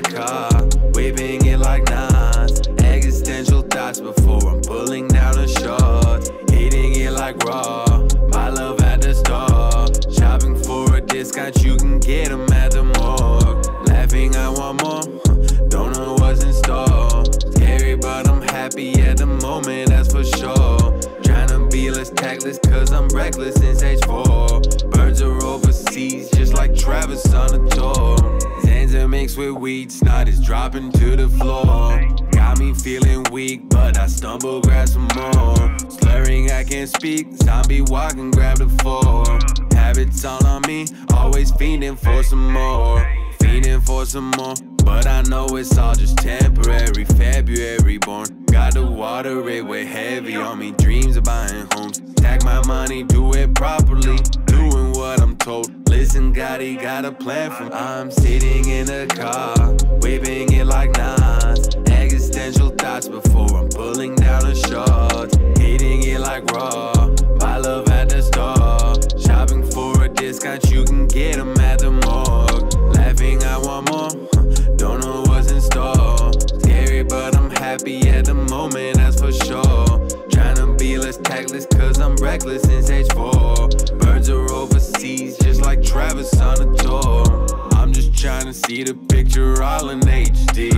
car, whipping it like nines. Existential thoughts before I'm pulling down the shorts. Hitting it like raw, my love at the store. Shopping for a discount, you can get them at the morgue. Laughing, I want more, don't know what's in store. Scary, but I'm happy at the moment, that's for sure. Trying to be less tactless, cause I'm reckless since age four. Birds are overseas, just like Travis on a tour. Mixed with weed, snot is dropping to the floor. Got me feeling weak, but I stumble, grab some more. Slurring, I can't speak, zombie walking, grab the four. Habits all on me, always fiending for some more. Fiending for some more, but I know it's all just temporary. February born, got the water it way heavy on me. Dreams of buying homes, stack my money, do Gotti got a plan for me. I'm sitting in a car, whipping it like nines. Existential thoughts before I'm pulling down the shorts. Hitting it like raw, my love at the store. Shopping for a discount, you can get them at the morgue. Laughing, I want more, don't know what's in store. Scary, but I'm happy at the moment, that's for sure. Trying to be less tactless, cause I'm reckless since to see the picture all in HD.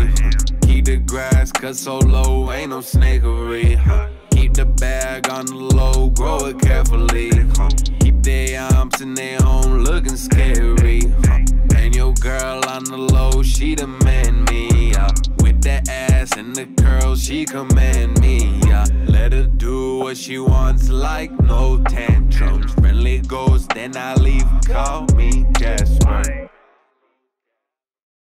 Keep the grass cut so low, ain't no snakery. Keep the bag on the low, grow it carefully. Keep their arms in their home, looking scary. And your girl on the low, she demand me. With that ass and the curls, she command me. Let her do what she wants, like no tantrums. Friendly ghost, then I leave. Call me Cash